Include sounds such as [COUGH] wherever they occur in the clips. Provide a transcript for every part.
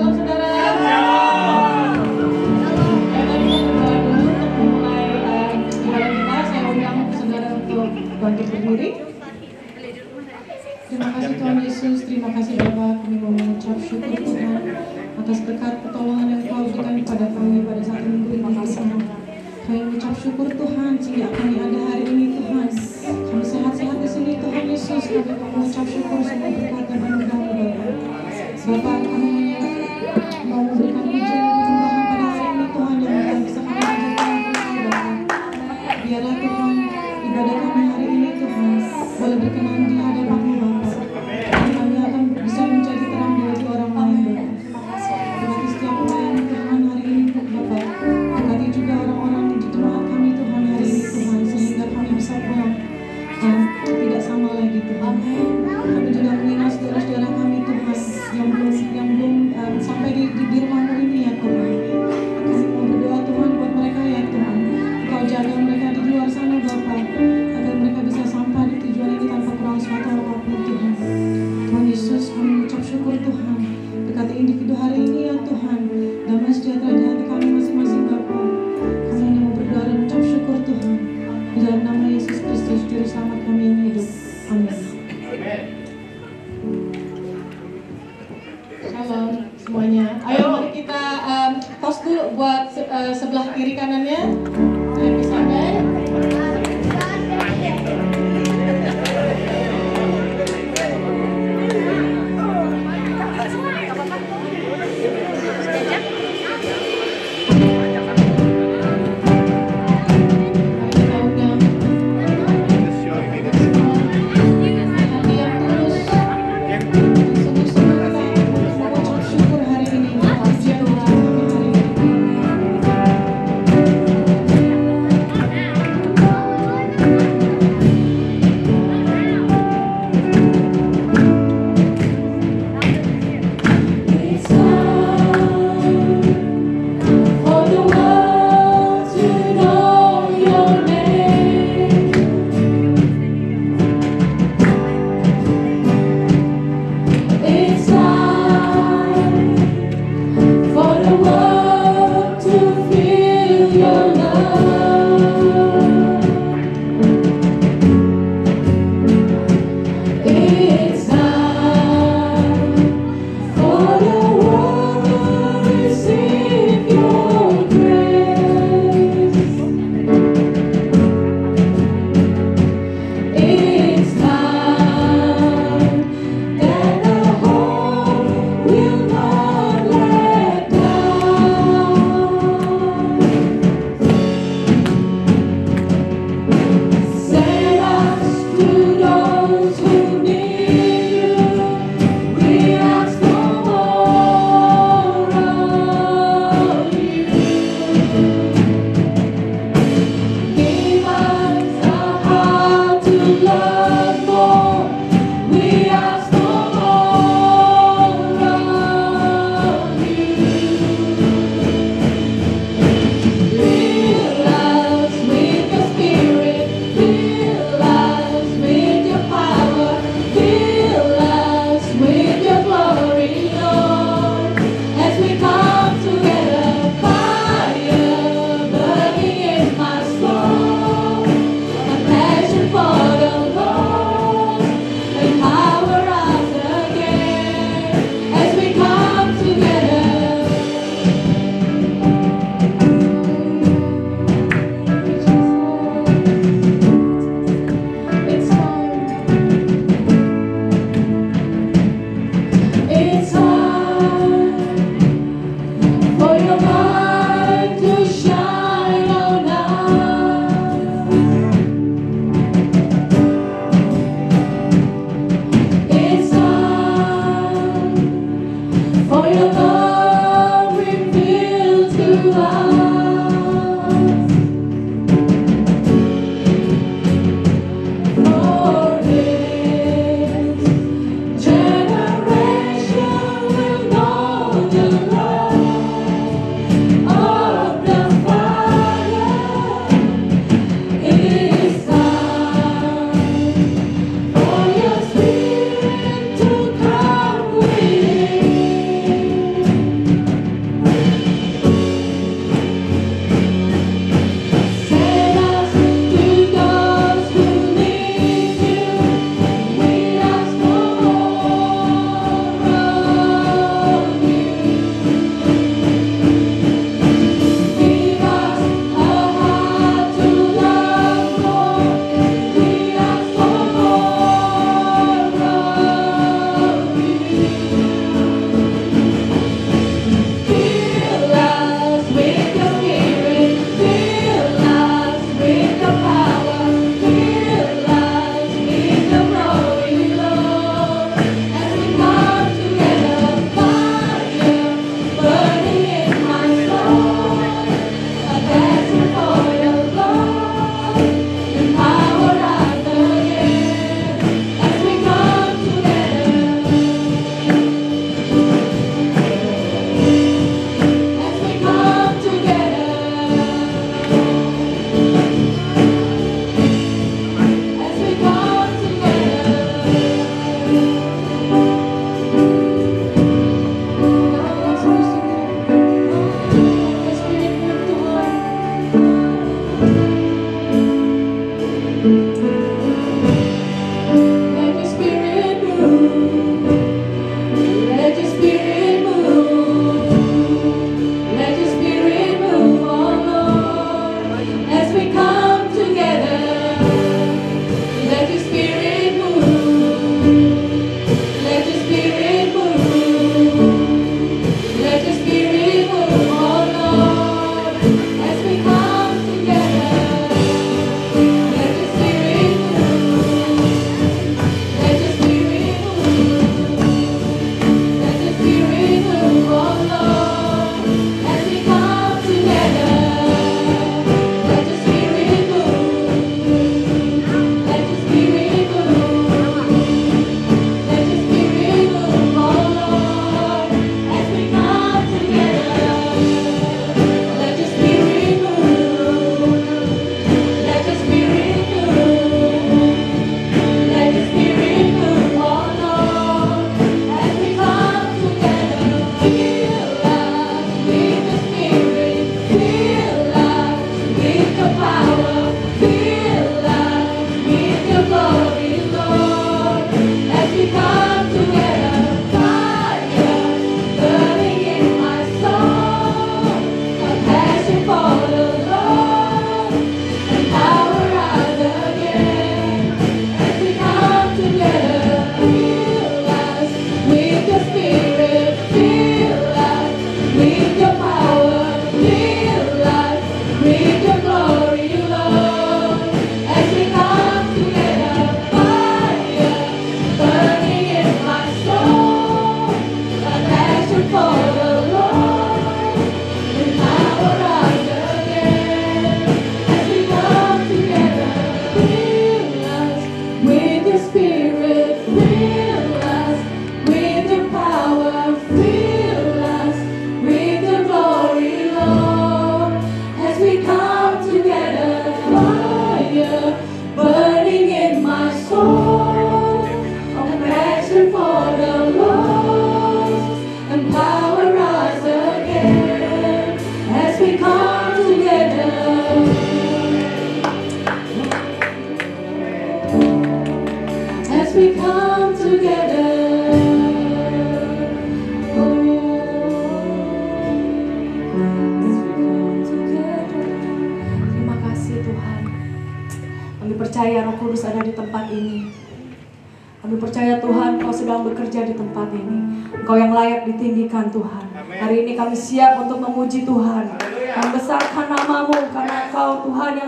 Saudara. Berdoa dulu untuk memulai ibadah kita. Saya undang saudara untuk bangkit berdiri. Terima kasih Tuhan Yesus, terima kasih Bapa kami mau mengucap syukur Tuhan atas berkat pertolongan yang Kau berikan kepada kami pada saat minggu ini Tuhan. Kami mengucap syukur Tuhan sehingga kami ada hari ini Tuhan. Kami sehat-sehat di sini Tuhan Yesus. Kami mengucap syukur semua berkat dan anugerah Bapak. Bapak kami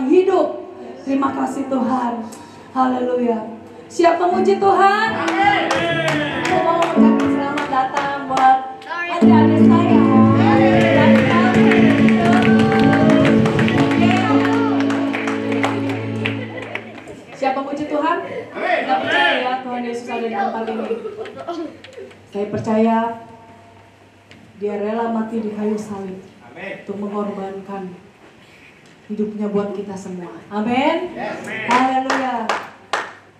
yang hidup. Terima kasih Tuhan. Haleluya. Siap memuji Tuhan? Saya mau mengucapkan selamat datang buat adik-adik saya. Siap memuji Tuhan? Kita percaya ya Tuhan Yesus ada di tempat ini. Saya percaya dia rela mati di kayu salib untuk mengorbankan hidupnya buat kita semua. Amin. Haleluya.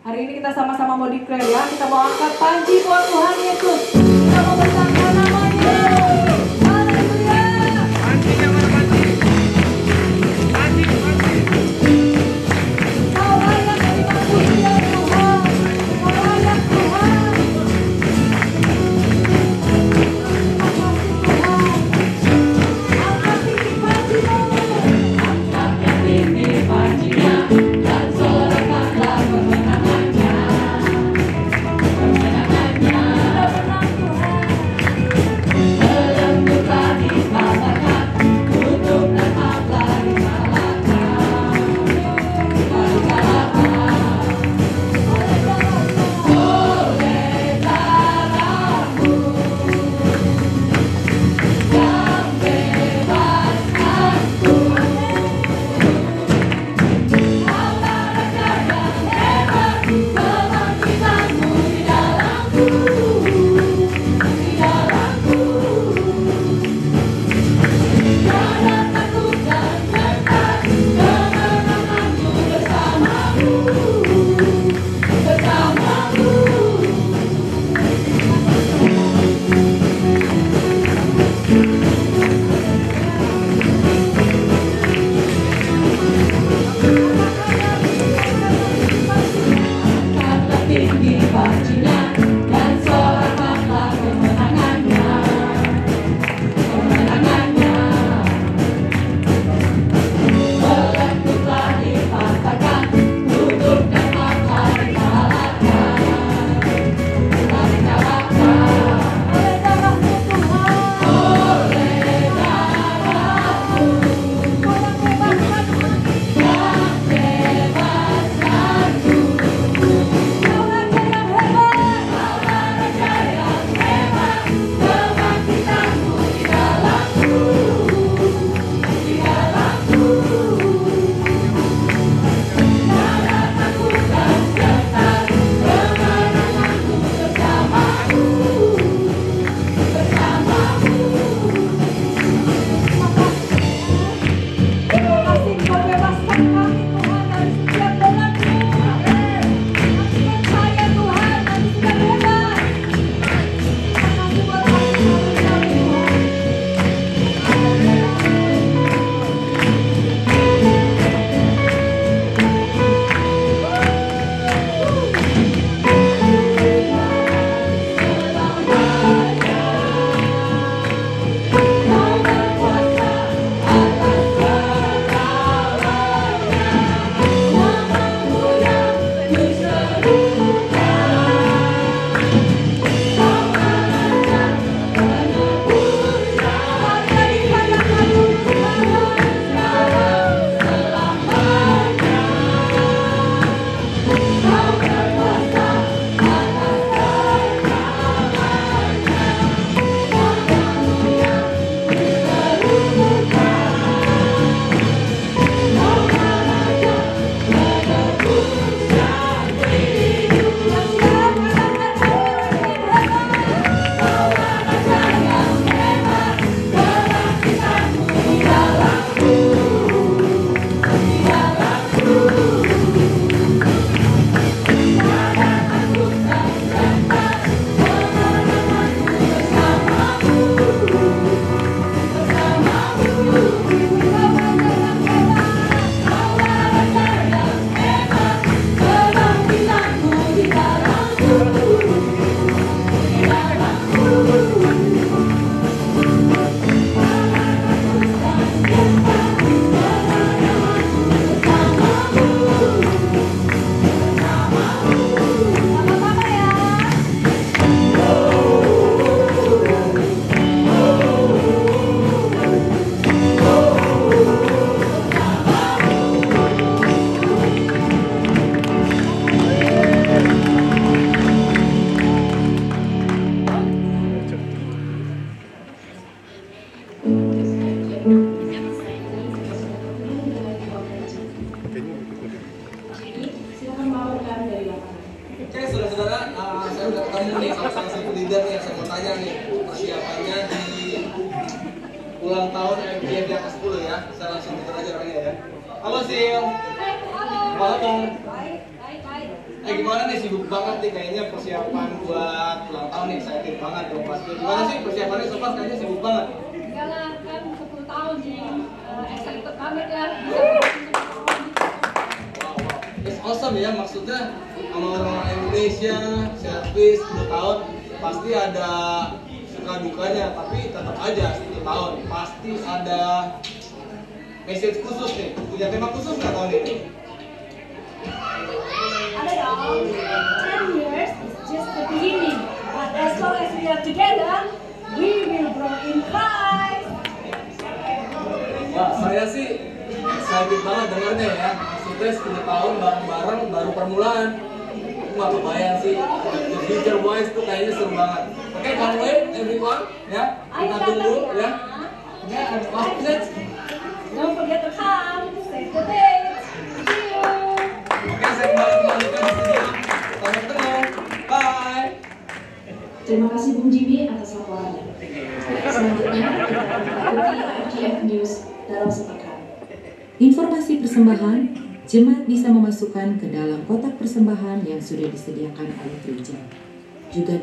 Hari ini kita sama-sama mau declare ya. Kita mau angkat panji buat Tuhan Yesus. Kita mau bersama namanya.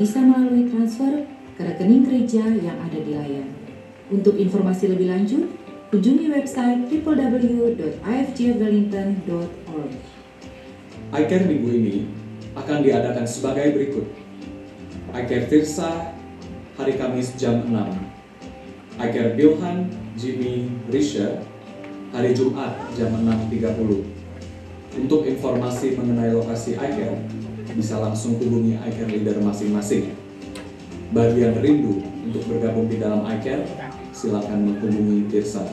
Bisa melalui transfer ke rekening gereja yang ada di layar. Untuk informasi lebih lanjut, kunjungi website www.ifgwellington.org. iCare minggu ini akan diadakan sebagai berikut. iCare Tirsa hari Kamis jam 6. iCare Bilhan Jimmy Risha hari Jumat jam 6.30. Untuk informasi mengenai lokasi iCare, bisa langsung hubungi iCare leader masing-masing. Bagi yang rindu untuk bergabung di dalam iCare, silakan menghubungi Tirsa.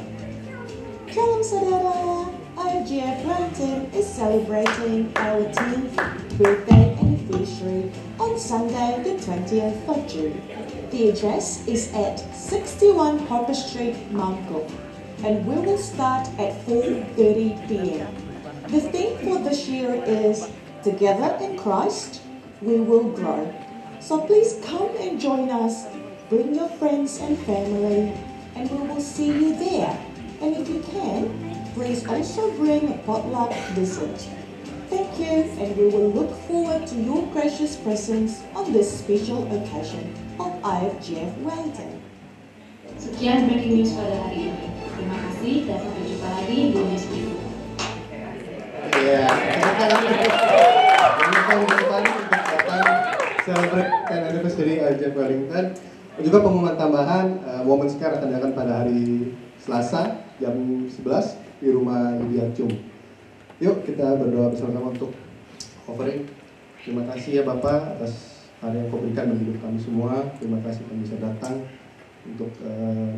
Shalom saudara, IGF London is celebrating our 10th birthday anniversary on Sunday the 20th of June. The address is at 61 Popper Street, Mount and we will start at 4.30 p.m. The theme for this year is Together in Christ, we will grow. So please come and join us. Bring your friends and family, and we will see you there. And if you can, please also bring a potluck dessert. Thank you, and we will look forward to your precious presence on this special occasion of IFGF Wellington. Sekian breaking news pada hari ini. Terima kasih dan sampai jumpa lagi di news berikutnya. Ya, Jangan lupa minggu depan untuk datang celebrate 10 anniversary IJF Wellington. Dan juga pengumuman tambahan, uh, Women's Care akan diadakan pada hari Selasa jam 11 di rumah Lydia Cung. Yuk kita berdoa bersama-sama untuk offering. Terima kasih ya Bapak atas hal yang kau berikan bagi hidup kami semua. Terima kasih kami bisa datang untuk uh,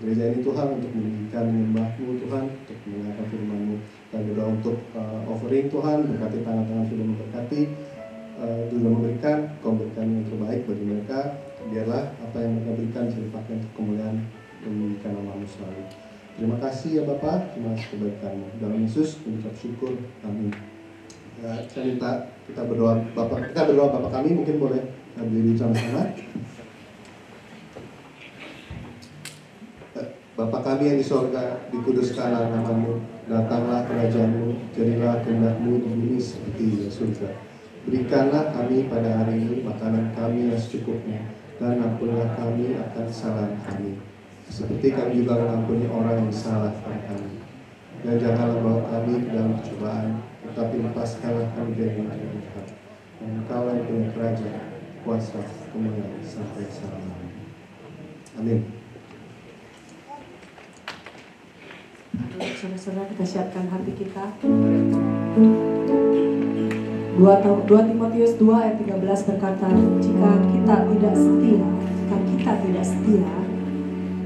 gereja ini Tuhan untuk meninggikan menyembahmu Tuhan untuk mendengarkan firman-Mu dan berdoa untuk uh, offering Tuhan berkati tangan-tangan sudah memberkati uh, sudah memberikan kau yang terbaik bagi mereka. Biarlah apa yang mereka berikan bisa dipakai untuk kemuliaan dan meninggikan namamu selalu. Terima kasih ya Bapak terima kasih kebaikanmu. Dalam Yesus mengucap syukur. Amin. Ya, saya kita berdoa Bapak kita berdoa Bapak kami mungkin boleh berdiri sama-sama Bapa kami yang di sorga, dikuduskanlah namamu, datanglah kerajaanmu, jadilah kehendakmu di bumi seperti di surga. Berikanlah kami pada hari ini makanan kami yang secukupnya, dan ampunilah kami akan kesalahan kami. Seperti kami juga mengampuni orang yang salah pada kami. Dan janganlah bawa kami ke dalam percobaan, tetapi lepaskanlah kami dari yang jahat. Dan engkau yang punya kerajaan, kuasa, kemuliaan sampai selama-lamanya. Amin. Saudara-saudara kita siapkan hati kita. 2, 2 Timotius 2 ayat 13 berkata, jika kita tidak setia, jika kita tidak setia,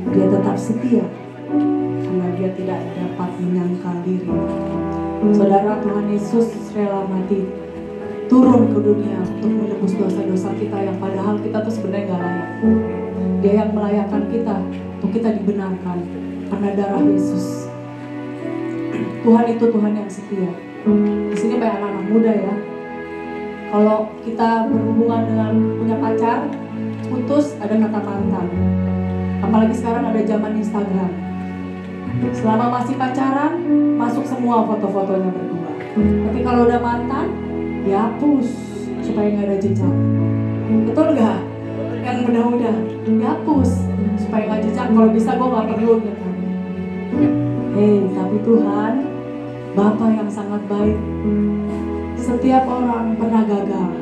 dia tetap setia karena dia tidak dapat menyangkal diri. Saudara Tuhan Yesus rela mati turun ke dunia untuk menebus dosa-dosa kita yang padahal kita tuh sebenarnya nggak layak. Dia yang melayakkan kita untuk kita dibenarkan karena darah Yesus. Tuhan itu Tuhan yang setia. Di sini banyak anak-anak muda ya. Kalau kita berhubungan dengan punya pacar, putus ada kata mantan. Apalagi sekarang ada zaman Instagram. Selama masih pacaran, masuk semua foto-fotonya berdua. Tapi kalau udah mantan, dihapus supaya nggak ada jejak. Betul nggak? Yang mudah-mudah dihapus supaya nggak jejak. Kalau bisa gue nggak perlu gitu. Hei, tapi Tuhan, Bapa yang sangat baik. Setiap orang pernah gagal,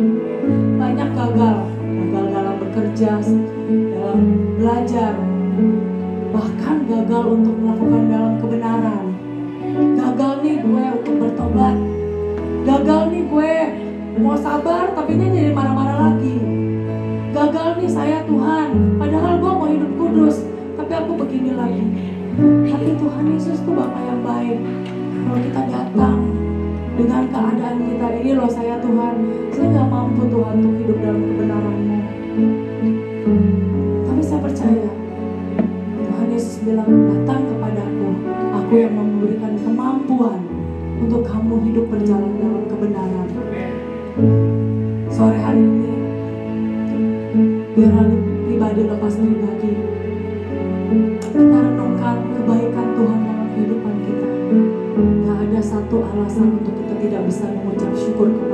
banyak gagal, gagal dalam bekerja, dalam belajar, bahkan gagal untuk melakukan dalam kebenaran. Gagal nih gue untuk bertobat, gagal nih gue mau sabar tapi dia jadi marah-marah lagi. Gagal nih saya Tuhan, padahal gue mau hidup kudus, tapi aku begini lagi. Tapi Tuhan Yesus tuh Bapak yang baik. Kalau kita datang dengan keadaan kita ini loh saya Tuhan, saya nggak mampu Tuhan untuk hidup dalam kebenaran-Mu. Tapi saya percaya Tuhan Yesus bilang datang kepadaku, aku yang memberikan kemampuan untuk kamu hidup berjalan dalam kebenaran. Sore hari ini, biar pribadi lepas pribadi, kita renungkan alasan untuk kita tidak bisa mengucap syukur kepada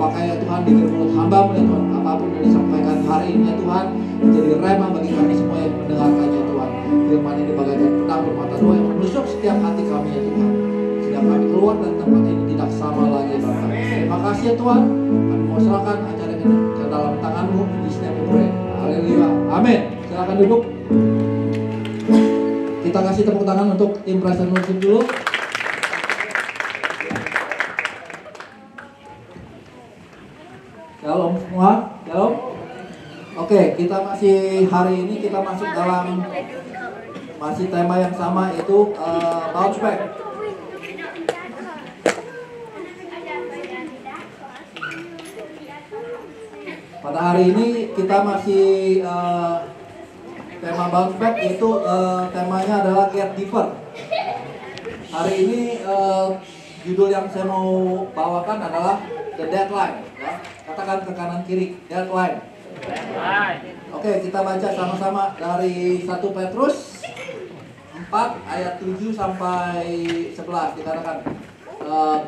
Tuhan. Kau pakai ya Tuhan di mulut hamba ya Tuhan. Apa pun yang disampaikan hari ini ya Tuhan, menjadi rema bagi kami semua yang mendengarkannya Tuhan. Firman ini bagaikan pedang bermata dua yang menusuk setiap hati kami ya Tuhan. Sehingga kami keluar dari tempat ini tidak sama lagi Bapak. Terima kasih ya Tuhan. Kami mau serahkan acara ini ke dalam tanganmu. Di kami pray. Haleluya. Amin. Silakan duduk. Kita kasih tepuk tangan untuk tim worship dulu. Oke, kita masih hari ini kita masuk dalam masih tema yang sama yaitu uh, bounce back. Pada hari ini kita masih uh, tema bounce back itu uh, temanya adalah get deeper. Hari ini uh, judul yang saya mau bawakan adalah the deadline. Ya. Katakan ke kanan kiri deadline. Oke, kita baca sama-sama dari 1 Petrus 4 ayat 7 sampai 11 dikatakan uh,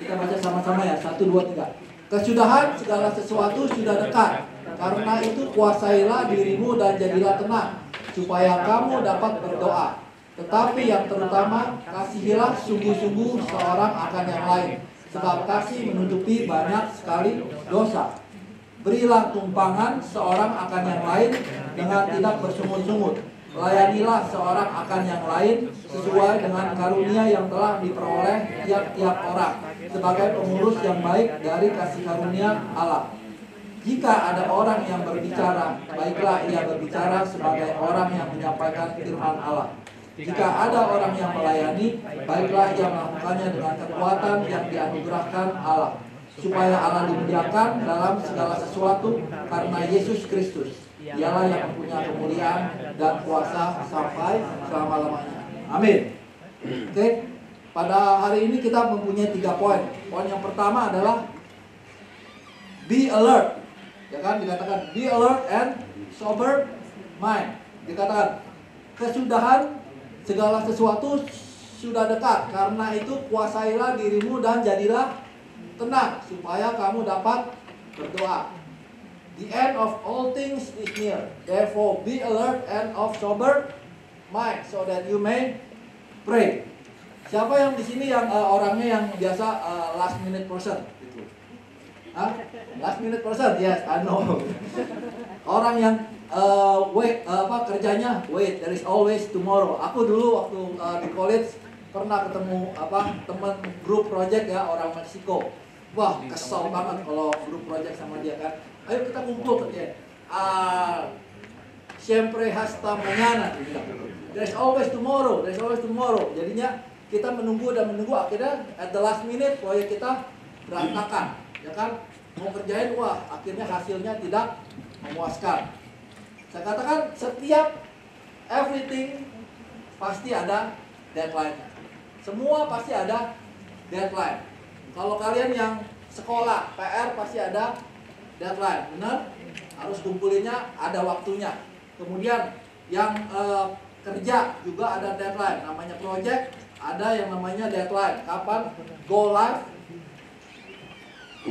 kita baca sama-sama ya 1 2 3. Kesudahan segala sesuatu sudah dekat. Karena itu kuasailah dirimu dan jadilah tenang supaya kamu dapat berdoa. Tetapi yang terutama kasihilah sungguh-sungguh seorang akan yang lain sebab kasih menutupi banyak sekali dosa. Berilah tumpangan seorang akan yang lain dengan tidak bersungut-sungut. Layanilah seorang akan yang lain sesuai dengan karunia yang telah diperoleh tiap-tiap orang sebagai pengurus yang baik dari kasih karunia Allah. Jika ada orang yang berbicara, baiklah ia berbicara sebagai orang yang menyampaikan firman Allah. Jika ada orang yang melayani, baiklah ia melakukannya dengan kekuatan yang dianugerahkan Allah, supaya Allah dimuliakan dalam segala sesuatu karena Yesus Kristus. Dialah yang mempunyai kemuliaan dan kuasa sampai selama-lamanya. Amin. Oke, pada hari ini kita mempunyai tiga poin. Poin yang pertama adalah be alert. Ya kan dikatakan be alert and sober mind. Dikatakan kesudahan segala sesuatu sudah dekat. Karena itu kuasailah dirimu dan jadilah tenang supaya kamu dapat berdoa. The end of all things is near. Therefore be alert and of sober mind so that you may pray. Siapa yang di sini yang uh, orangnya yang biasa uh, last minute person gitu? Hah? Last minute person, yes, I know. [LAUGHS] Orang yang uh, wait uh, apa kerjanya wait, there is always tomorrow. Aku dulu waktu uh, di college pernah ketemu apa teman grup project ya orang Meksiko. Wah kesel banget kalau grup project sama dia kan. Ayo kita kumpul kerja. Ah, siempre hasta mañana. There's always tomorrow, there's always tomorrow. Jadinya kita menunggu dan menunggu akhirnya at the last minute proyek kita berantakan, ya kan? Mau kerjain wah akhirnya hasilnya tidak memuaskan. Saya katakan setiap everything pasti ada deadline. Semua pasti ada deadline. Kalau kalian yang sekolah PR pasti ada deadline, benar? Harus kumpulinnya ada waktunya. Kemudian yang eh, kerja juga ada deadline, namanya project ada yang namanya deadline. Kapan go live?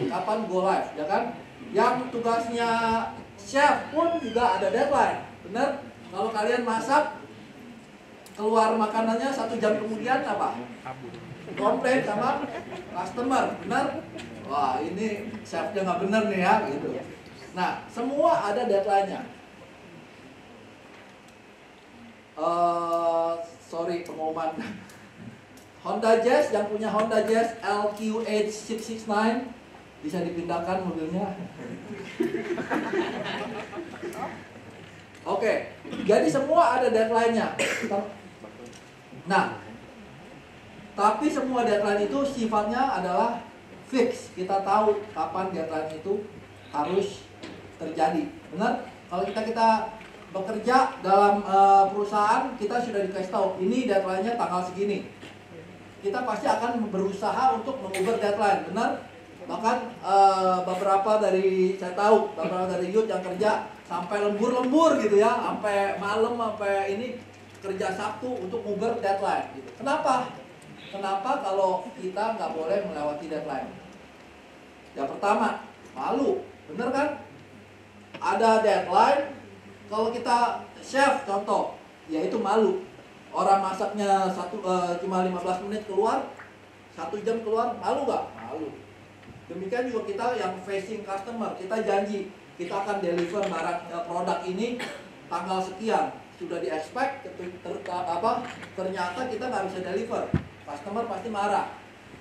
Kapan go live, ya kan? Yang tugasnya chef pun juga ada deadline, benar? Kalau kalian masak keluar makanannya satu jam kemudian apa? Komplain sama customer, benar? Wah ini chefnya nggak benar nih ya, gitu. Nah semua ada deadline-nya. Eh, sorry pengumuman Honda Jazz yang punya Honda Jazz LQH669 bisa dipindahkan mobilnya. Oke, jadi semua ada deadline-nya. Nah, tapi semua deadline itu sifatnya adalah fix. Kita tahu kapan deadline itu harus terjadi. Benar? Kalau kita kita bekerja dalam eh, perusahaan, kita sudah dikasih tahu ini deadline-nya tanggal segini kita pasti akan berusaha untuk mengubah deadline, benar? Bahkan eh, beberapa dari saya tahu beberapa dari youth yang kerja sampai lembur-lembur gitu ya, sampai malam sampai ini kerja Sabtu untuk mengubah deadline. Gitu. Kenapa? Kenapa kalau kita nggak boleh melewati deadline? Yang pertama, malu, bener kan? Ada deadline, kalau kita chef contoh, yaitu malu. Orang masaknya satu uh, cuma 15 menit keluar satu jam keluar malu nggak? Malu. Demikian juga kita yang facing customer kita janji kita akan deliver barang uh, produk ini tanggal sekian. Sudah di expect ter, ter, apa ternyata kita nggak bisa deliver customer pasti marah.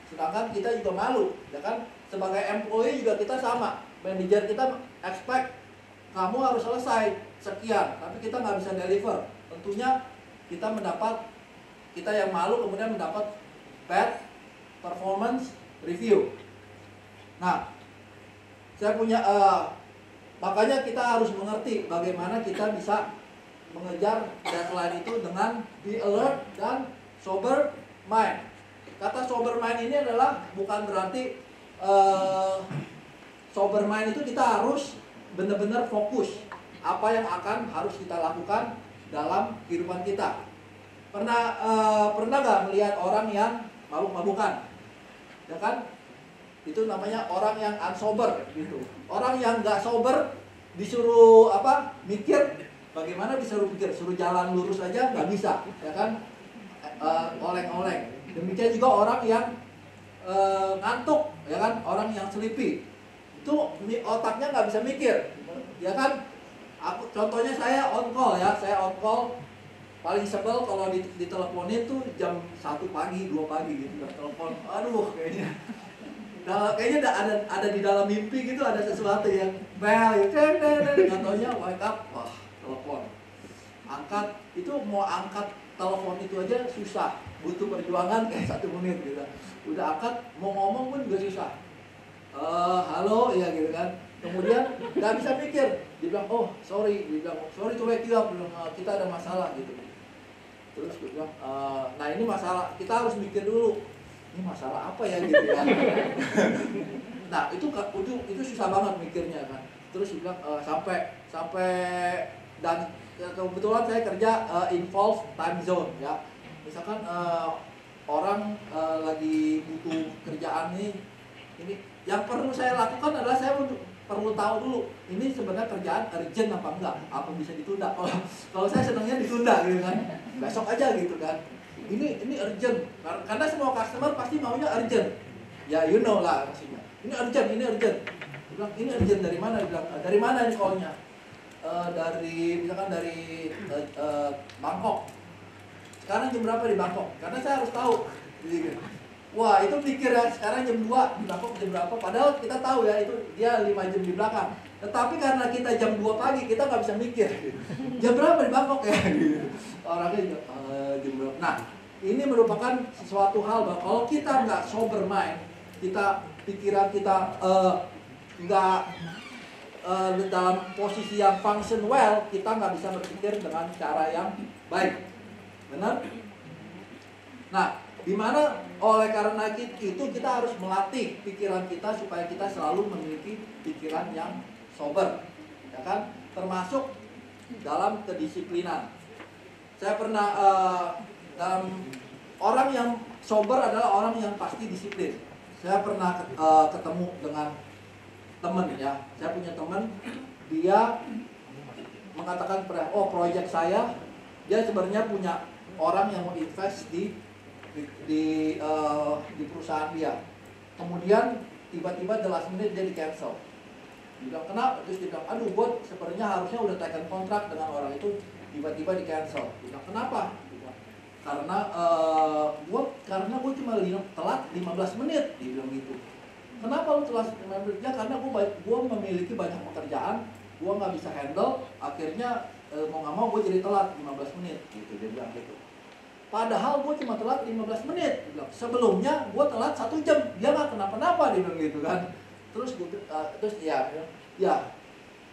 Sedangkan kita juga malu ya kan? Sebagai employee juga kita sama. Manajer kita expect kamu harus selesai sekian tapi kita nggak bisa deliver. Tentunya kita mendapat kita yang malu kemudian mendapat bad performance review. Nah, saya punya uh, makanya kita harus mengerti bagaimana kita bisa mengejar deadline itu dengan be alert dan sober mind. Kata sober mind ini adalah bukan berarti uh, sober mind itu kita harus benar-benar fokus apa yang akan harus kita lakukan dalam kehidupan kita. Pernah uh, pernah nggak melihat orang yang mabuk-mabukan? Ya kan? Itu namanya orang yang unsober gitu. Orang yang nggak sober disuruh apa? Mikir bagaimana disuruh mikir, suruh jalan lurus aja nggak bisa, ya kan? Uh, oleng-oleng. Demikian juga orang yang uh, ngantuk, ya kan? Orang yang sleepy itu otaknya nggak bisa mikir, ya kan? aku contohnya saya on call ya saya on call paling sebel kalau di, diteleponin tuh jam satu pagi dua pagi gitu telepon aduh kayaknya nah, kayaknya ada, ada ada di dalam mimpi gitu ada sesuatu yang bel gitu contohnya wake up wah telepon angkat itu mau angkat telepon itu aja susah butuh perjuangan kayak satu menit gitu. Udah angkat mau ngomong pun juga susah. Uh, halo ya gitu kan. Kemudian nggak bisa mikir dia bilang oh sorry. Dia bilang sorry you up bilang uh, kita ada masalah gitu. Terus dia bilang uh, nah ini masalah kita harus mikir dulu ini masalah apa ya? Gitu ya [LAUGHS] nah itu itu itu susah banget mikirnya kan. Terus dia bilang uh, sampai sampai dan ya, kebetulan saya kerja uh, involve time zone ya. Misalkan uh, orang uh, lagi butuh kerjaan nih ini yang perlu saya lakukan adalah saya perlu tahu dulu ini sebenarnya kerjaan urgent apa enggak apa bisa ditunda. [LAUGHS] Kalau kalau saya senangnya ditunda gitu kan. Besok aja gitu kan. Ini ini urgent karena semua customer pasti maunya urgent. Ya you know lah maksudnya. Ini urgent ini urgent. Bilang ini urgent dari mana? Bilang dari mana ini callnya? "Eh, dari misalkan dari eh, eh, Bangkok. Sekarang jam berapa di Bangkok? Karena saya harus tahu. Wah itu pikir ya sekarang jam 2 di Bangkok jam berapa? Padahal kita tahu ya itu dia 5 jam di belakang. Tetapi karena kita jam 2 pagi kita nggak bisa mikir. Jam berapa di Bangkok ya? [LAUGHS] Orangnya juga, "Eh, jam berapa? Nah ini merupakan sesuatu hal bahwa kalau kita nggak sober mind, kita pikiran kita nggak eh, dalam posisi yang function well, kita nggak bisa berpikir dengan cara yang baik. Benar? Nah, di mana oleh karena itu kita harus melatih pikiran kita supaya kita selalu memiliki pikiran yang sober, ya kan? Termasuk dalam kedisiplinan. Saya pernah eh, dalam orang yang sober adalah orang yang pasti disiplin. Saya pernah eh, ketemu dengan temen ya, saya punya teman dia mengatakan oh proyek saya dia sebenarnya punya orang yang mau invest di di di, eh, di perusahaan dia. Kemudian tiba-tiba the last minute dia di cancel dia bilang kenapa? Terus dia bilang aduh buat sebenarnya harusnya udah taken kontrak dengan orang itu tiba-tiba di cancel dia bilang kenapa karena eh gua karena gue cuma telat 15 menit. Dia bilang gitu kenapa lu 15 menit ya karena gue gua memiliki banyak pekerjaan gua nggak bisa handle akhirnya eh, mau nggak mau gue jadi telat 15 menit. Gitu dia bilang gitu. Padahal gue cuma telat 15 menit. Sebelumnya gue telat satu jam. Dia nggak kenapa-napa dia bilang gitu kan. Terus gue terus ya dia bilang, ya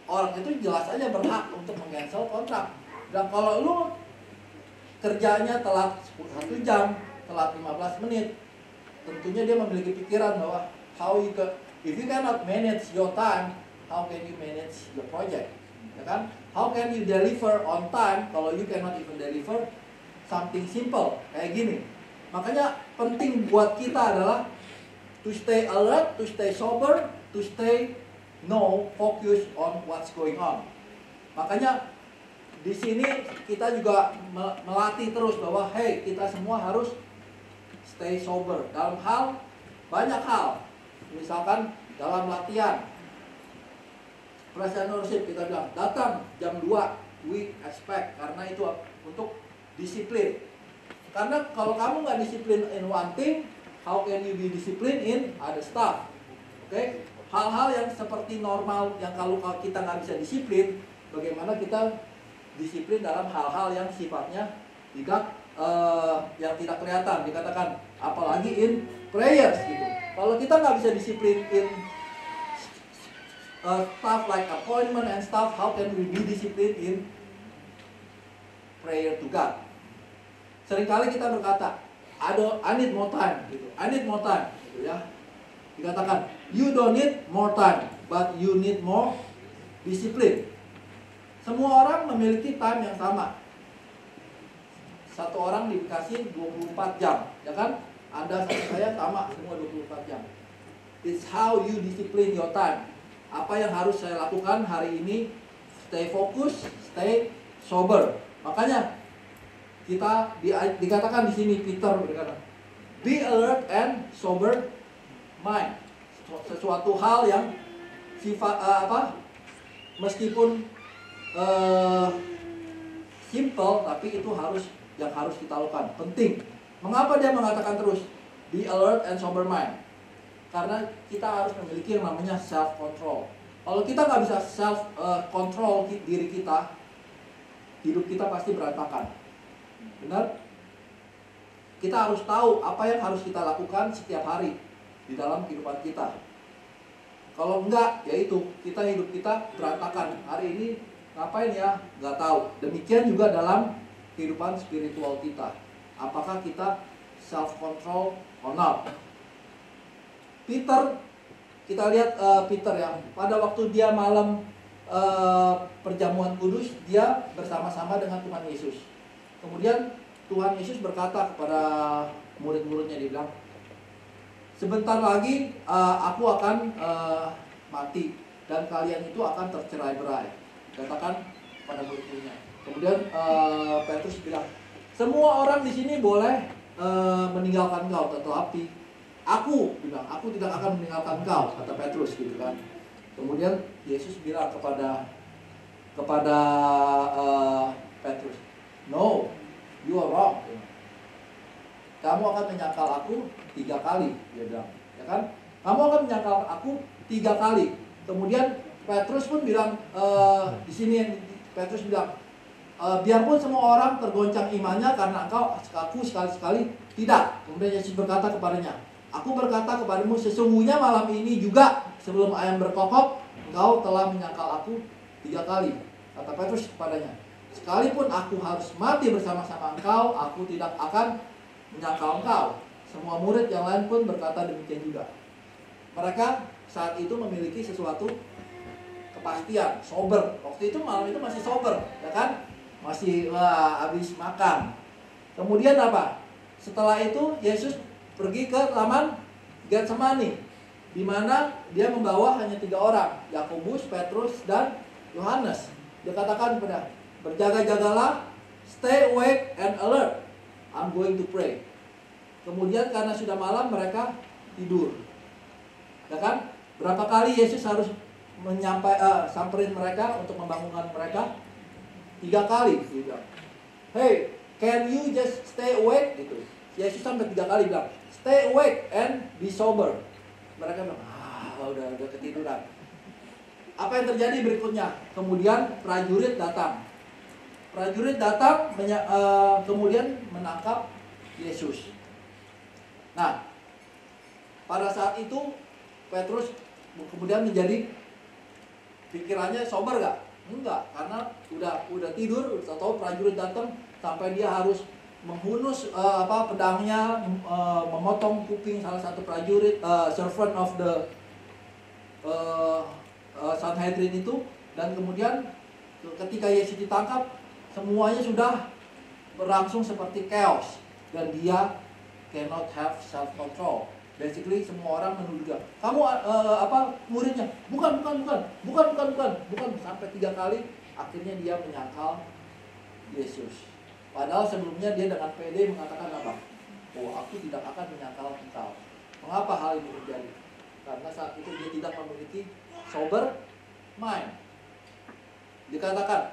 orang itu jelas aja berhak untuk meng-cancel kontrak. Dan kalau lu kerjanya telat satu jam telat 15 menit tentunya dia memiliki pikiran bahwa how you can, if you cannot manage your time how can you manage your project? Ya kan? How can you deliver on time kalau you cannot even deliver something simple? Kayak gini. Makanya penting buat kita adalah to stay alert to stay sober to stay no focus on what's going on. Makanya di sini kita juga me- melatih terus bahwa hey kita semua harus stay sober. Dalam hal banyak hal misalkan dalam latihan ownership kita bilang datang jam 2 we expect. Karena itu untuk disiplin. Karena kalau kamu nggak disiplin in one thing how can you be disciplined in other stuff? Oke? Hal-hal yang seperti normal yang kalau kita nggak bisa disiplin bagaimana kita disiplin dalam hal-hal yang sifatnya tidak eh, yang tidak kelihatan. Dikatakan apalagi in prayers gitu kalau kita nggak bisa disiplin in uh, stuff like appointment and stuff, how can we be disciplined in prayer to God? Seringkali kita berkata, I, don't, I need more time, gitu. I need more time, gitu ya. Dikatakan, you don't need more time, but you need more discipline. Semua orang memiliki time yang sama. Satu orang dikasih 24 jam, ya kan? Anda saya sama, semua 24 jam. It's how you discipline your time apa yang harus saya lakukan hari ini stay fokus, stay sober. Makanya kita di, dikatakan di sini Peter berkata, be alert and sober mind. Sesuatu hal yang sifat eh, apa? Meskipun eh, simple tapi itu harus yang harus kita lakukan. Penting. Mengapa dia mengatakan terus be alert and sober mind? karena kita harus memiliki yang namanya self control. Kalau kita nggak bisa self uh, control diri kita, hidup kita pasti berantakan. Benar? Kita harus tahu apa yang harus kita lakukan setiap hari di dalam kehidupan kita. Kalau enggak, ya itu kita hidup kita berantakan. Hari ini ngapain ya? Nggak tahu. Demikian juga dalam kehidupan spiritual kita. Apakah kita self control or not? Peter kita lihat eh, Peter ya. Pada waktu dia malam eh, perjamuan kudus dia bersama-sama dengan Tuhan Yesus. Kemudian Tuhan Yesus berkata kepada murid-muridnya dia bilang sebentar lagi eh, aku akan eh, mati dan kalian itu akan tercerai-berai katakan pada murid-muridnya. Kemudian eh, Petrus bilang semua orang di sini boleh eh, meninggalkan kau tetapi Aku bilang, aku tidak akan meninggalkan kau, kata Petrus gitu kan. Kemudian Yesus bilang kepada kepada eh, Petrus, no, you are wrong. Kamu akan menyangkal aku tiga kali, dia bilang, ya kan? Kamu akan menyangkal aku tiga kali. Kemudian Petrus pun bilang eh, di sini Petrus bilang, "Eh, biarpun semua orang tergoncang imannya karena engkau aku sekali-sekali tidak. Kemudian Yesus berkata kepadanya, Aku berkata kepadamu sesungguhnya malam ini juga sebelum ayam berkokok engkau telah menyangkal aku tiga kali. Kata Petrus kepadanya, sekalipun aku harus mati bersama-sama engkau, aku tidak akan menyangkal engkau. Semua murid yang lain pun berkata demikian juga. Mereka saat itu memiliki sesuatu kepastian, sober. Waktu itu malam itu masih sober, ya kan? Masih wah, habis makan. Kemudian apa? Setelah itu Yesus pergi ke taman Getsemani di mana dia membawa hanya tiga orang, Yakobus, Petrus, dan Yohanes. Dia katakan kepada berjaga-jagalah, stay awake and alert. I'm going to pray. Kemudian karena sudah malam mereka tidur. Ya kan? Berapa kali Yesus harus menyampai eh, samperin mereka untuk membangunkan mereka? Tiga kali dia bilang. Hey, can you just stay awake gitu. Yesus sampai tiga kali bilang, stay awake and be sober. Mereka bilang, ah udah udah ketiduran. Apa yang terjadi berikutnya? Kemudian prajurit datang. Prajurit datang eh, kemudian menangkap Yesus. Nah, pada saat itu Petrus kemudian menjadi pikirannya sober gak? Enggak, karena udah udah tidur, atau prajurit datang sampai dia harus menghunus eh, apa pedangnya, eh, memotong kuping salah satu prajurit, eh, servant of the eh, eh, Sanhedrin itu, dan kemudian ketika Yesus ditangkap, semuanya sudah berlangsung seperti chaos dan dia cannot have self control. Basically semua orang menuduh dia, kamu eh, apa muridnya? Bukan, bukan, bukan, bukan, bukan, bukan, bukan sampai tiga kali akhirnya dia menyangkal Yesus. Padahal sebelumnya dia dengan PD mengatakan apa? Oh, aku tidak akan menyangkal engkau. Mengapa hal ini terjadi? Karena saat itu dia tidak memiliki sober mind. Dikatakan,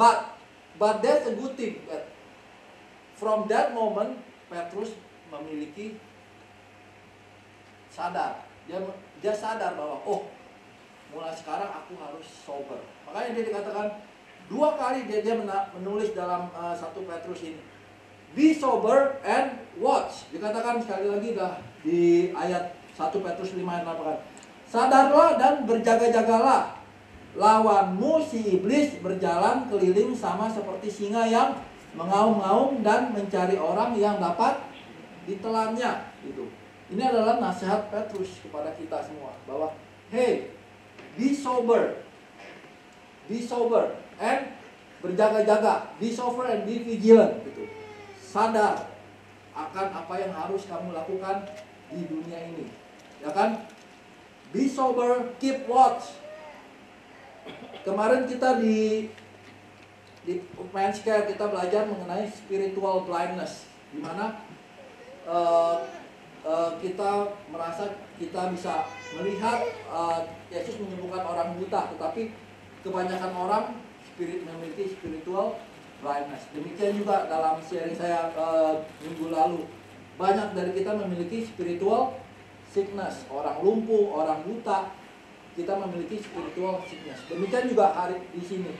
but but that's a good thing. That from that moment Petrus memiliki sadar. Dia dia sadar bahwa oh mulai sekarang aku harus sober. Makanya dia dikatakan dua kali dia dia menulis dalam uh, satu Petrus ini. Be sober and watch. Dikatakan sekali lagi dah di ayat 1 Petrus 5 ayat 8. Sadarlah dan berjaga-jagalah. Lawanmu si iblis berjalan keliling sama seperti singa yang mengaum-ngaum dan mencari orang yang dapat ditelannya. Itu. Ini adalah nasihat Petrus kepada kita semua bahwa hey, be sober. Be sober and berjaga-jaga. Be sober and be vigilant gitu. Sadar akan apa yang harus kamu lakukan di dunia ini. Ya kan? Be sober, keep watch. Kemarin kita di di Men's kita belajar mengenai spiritual blindness di mana eh, eh, kita merasa kita bisa melihat eh, Yesus menyembuhkan orang buta tetapi kebanyakan orang spirit memiliki spiritual blindness. Demikian juga dalam sharing saya eh, minggu lalu banyak dari kita memiliki spiritual sickness, orang lumpuh, orang buta, kita memiliki spiritual sickness. Demikian juga hari di sini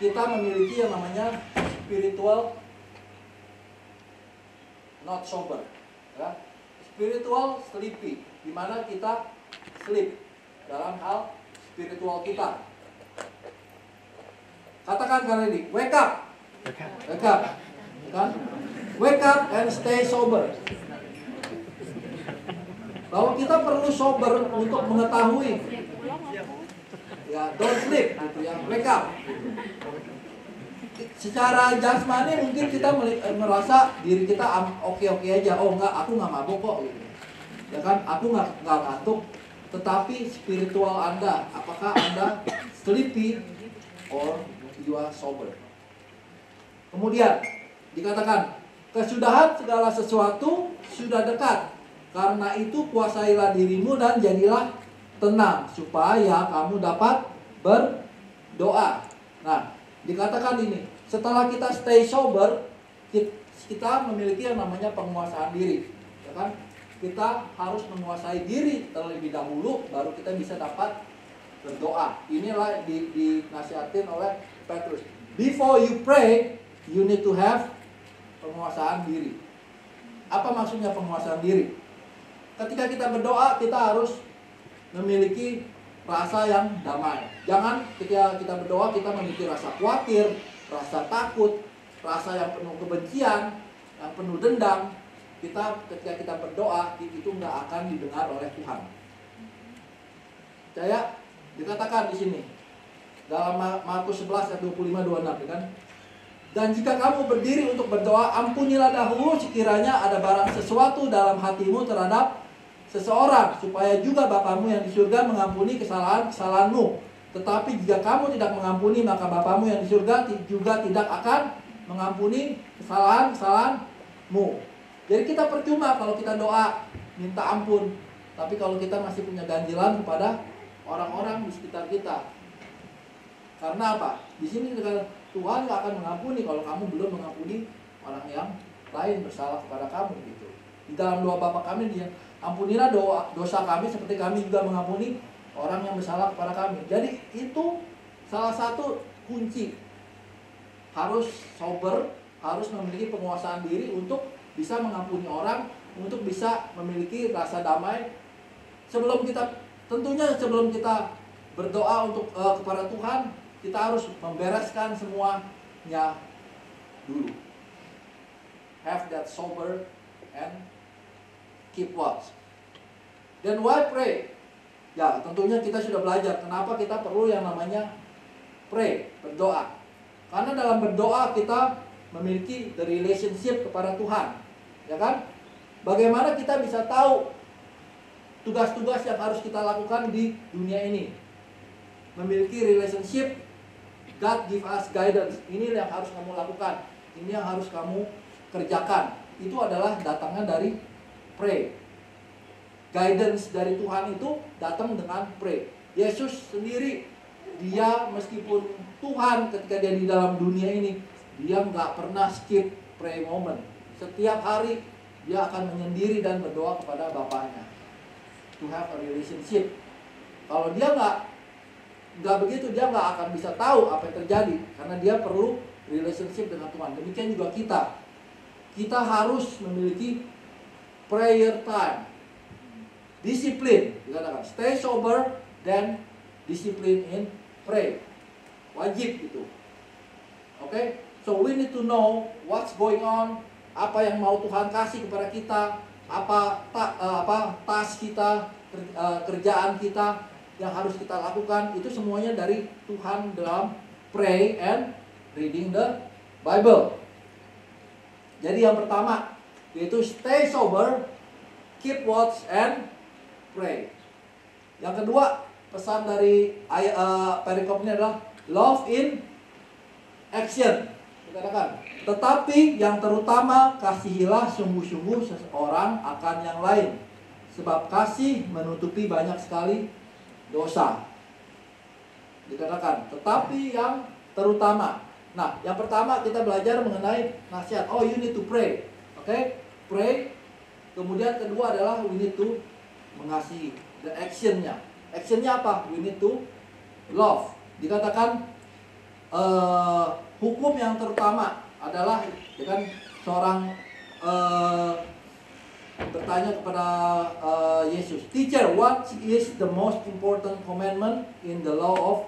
kita memiliki yang namanya spiritual not sober, ya. Spiritual sleepy, di mana kita sleep dalam hal spiritual kita. Katakan kali ini, wake up, wake up, kan? Wake up and stay sober. Bahwa kita perlu sober untuk mengetahui ya don't sleep gitu ya wake up secara jasmani mungkin kita eh, merasa diri kita oke oke aja. Oh enggak aku nggak mabuk kok gitu. Ya kan? Aku nggak nggak ngantuk. Tetapi spiritual anda apakah anda sleepy or you are sober. Kemudian dikatakan kesudahan segala sesuatu sudah dekat. Karena itu kuasailah dirimu dan jadilah tenang supaya kamu dapat berdoa. Nah, dikatakan ini, setelah kita stay sober, ki- kita memiliki yang namanya penguasaan diri, ya kan? Kita harus menguasai diri terlebih dahulu, baru kita bisa dapat berdoa. Inilah di, dinasihatin oleh Petrus. Before you pray, you need to have penguasaan diri. Apa maksudnya penguasaan diri? Ketika kita berdoa, kita harus memiliki rasa yang damai. Jangan ketika kita berdoa kita memiliki rasa khawatir, rasa takut, rasa yang penuh kebencian, yang penuh dendam. Kita ketika kita berdoa itu nggak akan didengar oleh Tuhan. Percaya? Dikatakan di sini dalam Ma- Markus 11 ayat 25 26 ya kan? Dan jika kamu berdiri untuk berdoa, ampunilah dahulu sekiranya ada barang sesuatu dalam hatimu terhadap seseorang, supaya juga Bapamu yang di surga mengampuni kesalahan-kesalahanmu. Tetapi jika kamu tidak mengampuni, maka Bapamu yang di surga juga tidak akan mengampuni kesalahan-kesalahanmu. Jadi kita percuma kalau kita doa minta ampun, tapi kalau kita masih punya ganjilan kepada orang-orang di sekitar kita. Karena apa? Di sini Tuhan gak akan mengampuni kalau kamu belum mengampuni orang yang lain bersalah kepada kamu gitu. Di dalam doa Bapa kami dia ampunilah doa dosa kami seperti kami juga mengampuni orang yang bersalah kepada kami. Jadi itu salah satu kunci harus sober, harus memiliki penguasaan diri untuk bisa mengampuni orang, untuk bisa memiliki rasa damai. Sebelum kita tentunya sebelum kita berdoa untuk eh, kepada Tuhan, kita harus membereskan semuanya dulu. Have that sober and keep watch. Dan why pray? Ya, tentunya kita sudah belajar kenapa kita perlu yang namanya pray, berdoa. Karena dalam berdoa kita memiliki the relationship kepada Tuhan. Ya kan? Bagaimana kita bisa tahu tugas-tugas yang harus kita lakukan di dunia ini? Memiliki relationship God give us guidance. Ini yang harus kamu lakukan. Ini yang harus kamu kerjakan. Itu adalah datangnya dari pray. Guidance dari Tuhan itu datang dengan pray. Yesus sendiri dia meskipun Tuhan ketika dia di dalam dunia ini dia nggak pernah skip pray moment. Setiap hari dia akan menyendiri dan berdoa kepada Bapaknya. To have a relationship. Kalau dia nggak nggak begitu dia nggak akan bisa tahu apa yang terjadi karena dia perlu relationship dengan Tuhan. Demikian juga kita. Kita harus memiliki prayer time. Disiplin, dikatakan stay sober dan disiplin in pray. Wajib itu. Oke? So we need to know what's going on, apa yang mau Tuhan kasih kepada kita, apa ta, eh, apa tas kita, eh, kerjaan kita yang harus kita lakukan itu semuanya dari Tuhan dalam pray and reading the Bible. Jadi yang pertama yaitu stay sober, keep watch and pray. Yang kedua pesan dari ayat eh, perikop ini adalah love in action. Dikatakan, tetapi yang terutama kasihilah sungguh-sungguh seseorang akan yang lain, sebab kasih menutupi banyak sekali dosa. Dikatakan, tetapi yang terutama. Nah, yang pertama kita belajar mengenai nasihat. Oh, you need to pray. Oke, pray. Kemudian kedua adalah we need to mengasihi. The actionnya. Actionnya apa? We need to love. Dikatakan eh, hukum yang terutama adalah ya kan seorang eh, bertanya kepada eh, Yesus, "Teacher, what is the most important commandment in the law of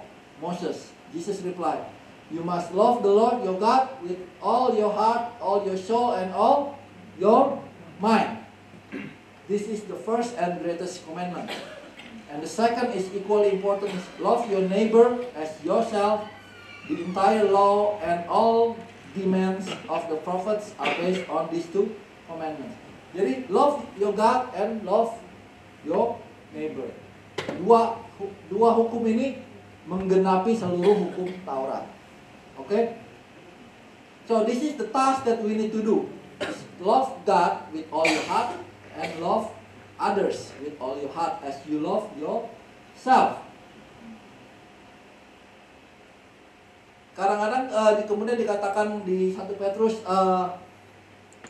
Moses?" Jesus replied, "You must love the Lord your God with all your heart, all your soul, and all your mind." This is the first and greatest commandment. And the second is equally important love your neighbor as yourself. The entire law and all demands of the prophets are based on these two commandments. Jadi love your God and love your neighbor. Dua dua hukum ini menggenapi seluruh hukum Taurat. Oke? So this is the task that we need to do. Love God with all your heart and love others with all your heart as you love self. Kadang-kadang eh, di, kemudian dikatakan di 1 Petrus eh,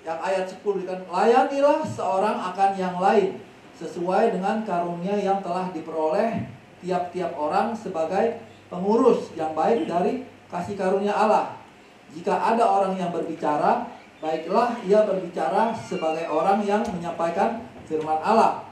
yang ayat 10 kan layanilah seorang akan yang lain sesuai dengan karunia yang telah diperoleh tiap-tiap orang sebagai pengurus yang baik dari kasih karunia Allah. Jika ada orang yang berbicara, baiklah ia berbicara sebagai orang yang menyampaikan firman Allah.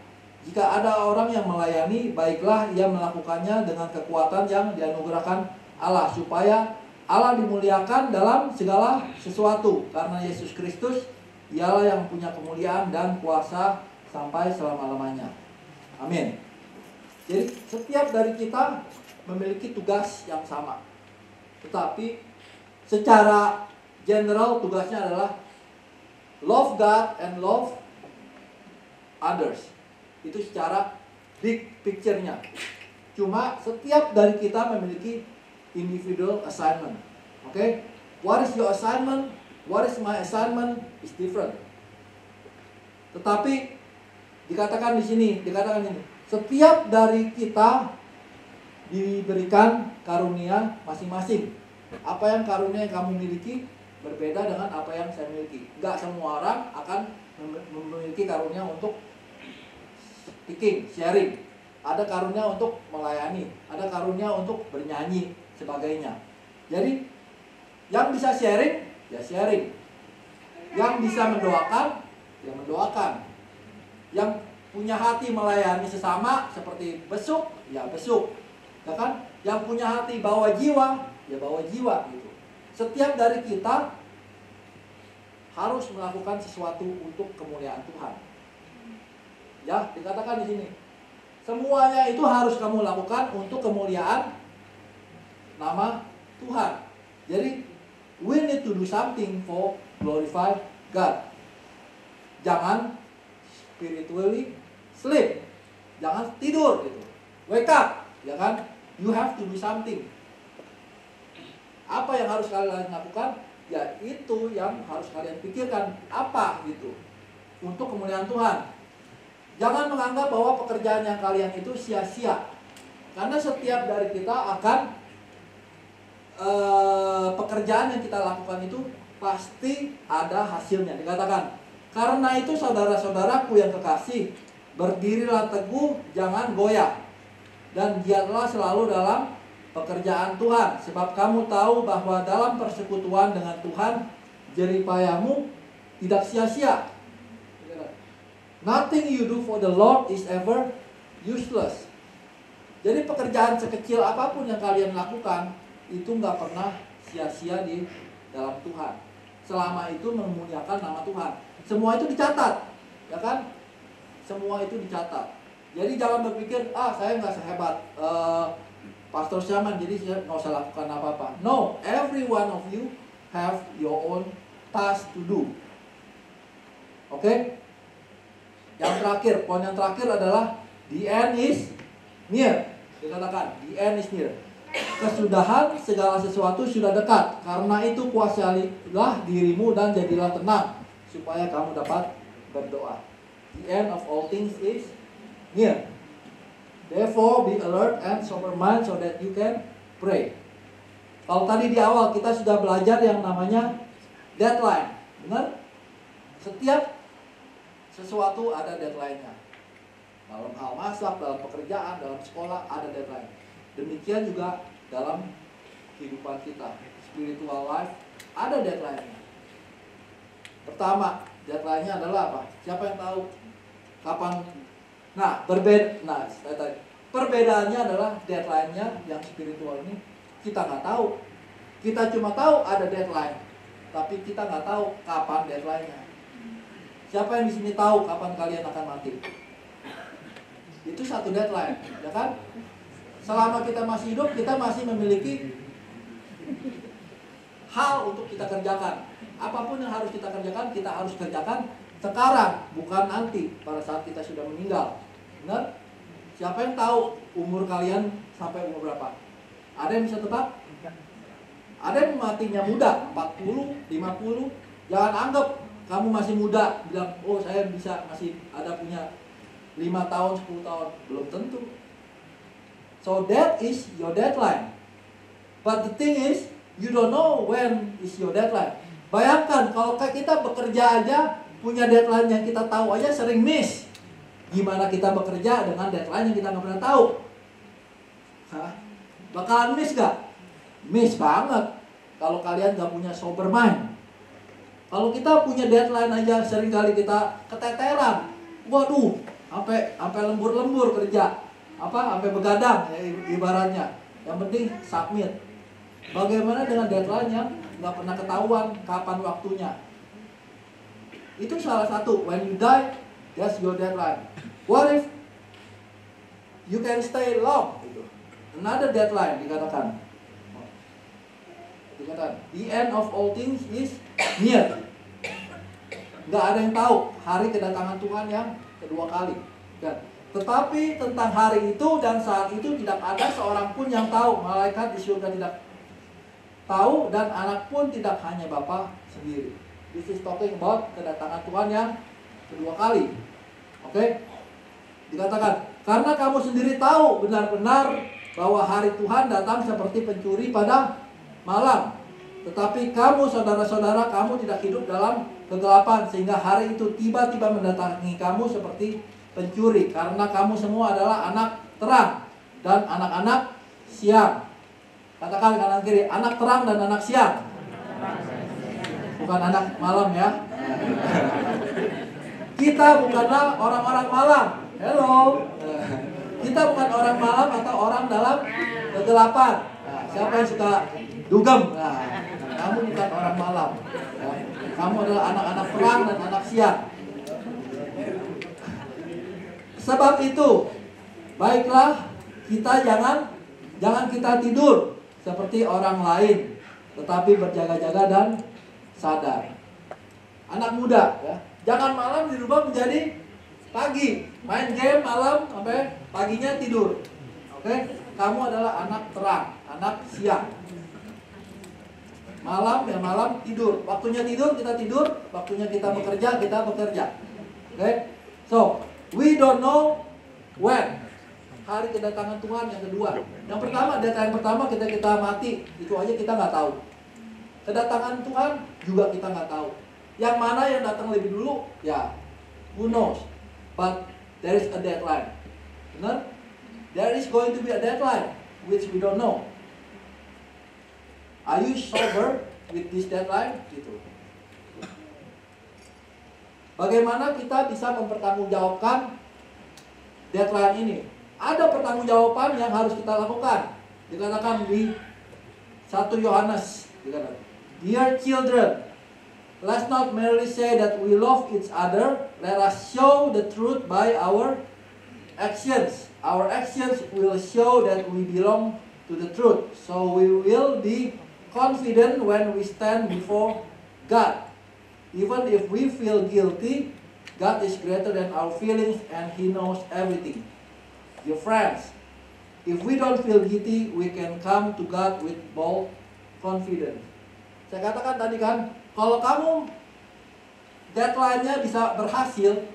Jika ada orang yang melayani, baiklah ia melakukannya dengan kekuatan yang dianugerahkan Allah supaya Allah dimuliakan dalam segala sesuatu karena Yesus Kristus ialah yang punya kemuliaan dan kuasa sampai selama-lamanya. Amin. Jadi setiap dari kita memiliki tugas yang sama. Tetapi secara general tugasnya adalah love God and love others. Itu secara big picture-nya. Cuma setiap dari kita memiliki individual assignment. Oke? Okay? What is your assignment? What is my assignment is different. Tetapi dikatakan di sini, dikatakan ini, setiap dari kita diberikan karunia masing-masing. Apa yang karunia yang kamu miliki berbeda dengan apa yang saya miliki. Enggak semua orang akan memiliki karunia untuk speaking, sharing. Ada karunia untuk melayani, ada karunia untuk bernyanyi, sebagainya. Jadi yang bisa sharing ya sharing. Yang bisa mendoakan ya mendoakan. Yang punya hati melayani sesama seperti besuk ya besuk. Ya kan? Yang punya hati bawa jiwa ya bawa jiwa gitu. Setiap dari kita harus melakukan sesuatu untuk kemuliaan Tuhan. Ya, dikatakan di sini. Semuanya itu harus kamu lakukan untuk kemuliaan nama Tuhan. Jadi we need to do something for glorify God. Jangan spiritually sleep. Jangan tidur gitu. Wake up, ya kan? You have to do something. Apa yang harus kalian lakukan? Ya itu yang harus kalian pikirkan. Apa gitu? Untuk kemuliaan Tuhan. Jangan menganggap bahwa pekerjaan yang kalian itu sia-sia. Karena setiap dari kita akan eh, pekerjaan yang kita lakukan itu pasti ada hasilnya. Dikatakan, karena itu saudara-saudaraku yang kekasih, berdirilah teguh, jangan goyah. Dan giatlah selalu dalam pekerjaan Tuhan. Sebab kamu tahu bahwa dalam persekutuan dengan Tuhan, jeripayamu tidak sia-sia. Nothing you do for the Lord is ever useless. Jadi pekerjaan sekecil apa pun yang kalian lakukan, itu nggak pernah sia-sia di dalam Tuhan. Selama itu memuliakan nama Tuhan. Semua itu dicatat, ya kan? Semua itu dicatat. Jadi jangan berpikir, ah saya nggak sehebat uh, Pastor Syaman, jadi saya nggak usah lakukan apa-apa. No, every one of you have your own task to do. Oke? Okay? Yang terakhir, poin yang terakhir adalah the end is near. Dikatakan, the end is near. Kesudahan segala sesuatu sudah dekat. Karena itu kuasailah dirimu dan jadilah tenang supaya kamu dapat berdoa. The end of all things is near. Therefore be alert and sober mind so that you can pray. Kalau tadi di awal kita sudah belajar yang namanya deadline. Benar? Setiap sesuatu ada deadline-nya. Dalam hal masak, dalam pekerjaan, dalam sekolah ada deadline. Demikian juga dalam kehidupan kita. Spiritual life ada deadline-nya. Pertama, deadline-nya adalah apa? Siapa yang tahu kapan? Nah, berbeda. Nah, perbedaannya adalah deadline-nya yang spiritual ini kita nggak tahu. Kita cuma tahu ada deadline, tapi kita nggak tahu kapan deadline-nya. Siapa yang di sini tahu kapan kalian akan mati? Itu satu deadline, ya kan? Selama kita masih hidup, kita masih memiliki hal untuk kita kerjakan. Apa pun yang harus kita kerjakan, kita harus kerjakan sekarang, bukan nanti pada saat kita sudah meninggal. Benar? Siapa yang tahu umur kalian sampai umur berapa? Ada yang bisa tebak? Ada yang matinya muda, 40, 50. Jangan anggap kamu masih muda, bilang, oh saya bisa masih ada punya 5 tahun, 10 tahun. Belum tentu. So that is your deadline. But the thing is, you don't know when is your deadline. Bayangkan kalau kita bekerja aja punya deadline yang kita tahu aja sering miss. Gimana kita bekerja dengan deadline yang kita nggak pernah tahu? Hah? Bakalan miss gak? Miss banget. Kalau kalian nggak punya sober mind. Kalau kita punya deadline aja sering kali kita keteteran. Waduh, sampai sampai lembur-lembur kerja. Apa? Sampai begadang ya, ibaratnya. Yang penting submit. Bagaimana dengan deadline yang nggak pernah ketahuan kapan waktunya? Itu salah satu. When you die, that's your deadline. What if you can stay long? Gitu. Another deadline dikatakan. Dikatakan, the end of all things is near. Nggak ada yang tahu hari kedatangan Tuhan yang kedua kali. Dan tetapi tentang hari itu dan saat itu tidak ada seorang pun yang tahu. Malaikat di surga tidak tahu dan anak pun tidak hanya Bapa sendiri. This is talking about kedatangan Tuhan yang kedua kali. Oke? Okay? Dikatakan, karena kamu sendiri tahu benar-benar bahwa hari Tuhan datang seperti pencuri pada malam. Tetapi kamu saudara-saudara kamu tidak hidup dalam kegelapan sehingga hari itu tiba-tiba mendatangi kamu seperti pencuri karena kamu semua adalah anak terang dan anak-anak siang. Katakan kanan kiri, anak terang dan anak siang. Bukan anak malam ya. Kita bukanlah orang-orang malam. Hello. Kita bukan orang malam atau orang dalam kegelapan. Siapa yang suka dugem? Nah, kamu bukan orang malam. Kamu adalah anak-anak terang dan anak siang. Sebab itu, baiklah kita jangan jangan kita tidur seperti orang lain, tetapi berjaga-jaga dan sadar. Anak muda, ya, jangan malam dirubah menjadi pagi, main game malam sampai paginya tidur. Oke, kamu adalah anak terang, anak siang. Malam ya malam tidur. Waktunya tidur kita tidur, waktunya kita bekerja kita bekerja. Oke, so we don't know when hari kedatangan Tuhan yang kedua. Yang pertama, data yang pertama kita kita mati, itu aja kita nggak tahu. Kedatangan Tuhan juga kita nggak tahu. Yang mana yang datang lebih dulu, ya who knows. But there is a deadline. Benar? There is going to be a deadline which we don't know. Are you sober with this deadline? Gitu. Bagaimana kita bisa mempertanggungjawabkan deadline ini? Ada pertanggungjawaban yang harus kita lakukan. Dikatakan di 1 Yohanes, dikatakan, Dear children, let's not merely say that we love each other, let us show the truth by our actions. Our actions will show that we belong to the truth. So we will be confident when we stand before God. Even if we feel guilty, God is greater than our feelings and He knows everything. Dear friends, if we don't feel guilty, we can come to God with bold confidence. Saya katakan tadi kan, kalau kamu deadline-nya bisa berhasil,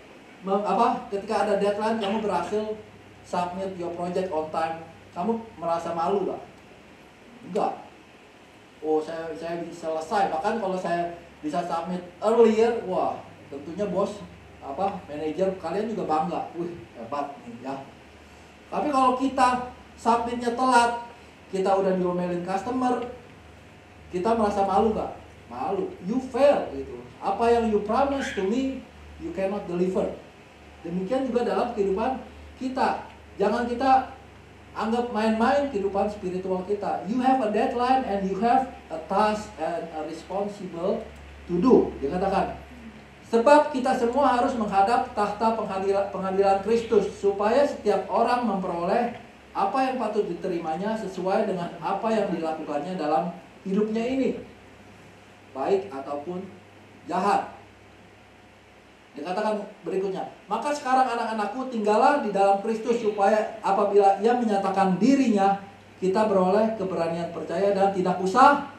apa? Ketika ada deadline kamu berhasil submit your project on time, kamu merasa malu gak? Enggak. Oh, saya saya bisa selesai. Bahkan kalau saya bisa submit earlier, wah, tentunya bos apa manajer kalian juga bangga. Wih, hebat nih ya. Tapi kalau kita submitnya telat, kita udah diomelin customer, kita merasa malu nggak? Malu. You fail gitu. Apa yang you promise to me, you cannot deliver. Demikian juga dalam kehidupan kita. Jangan kita anggap main-main kehidupan spiritual kita. You have a deadline and you have a task and a responsible to do. Dikatakan, Sebab kita semua harus menghadap tahta pengadilan, pengadilan Kristus supaya setiap orang memperoleh apa yang patut diterimanya sesuai dengan apa yang dilakukannya dalam hidupnya ini. Baik ataupun jahat. Dikatakan berikutnya, maka sekarang anak-anakku tinggallah di dalam Kristus supaya apabila ia menyatakan dirinya, kita beroleh keberanian percaya dan tidak usah